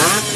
Huh?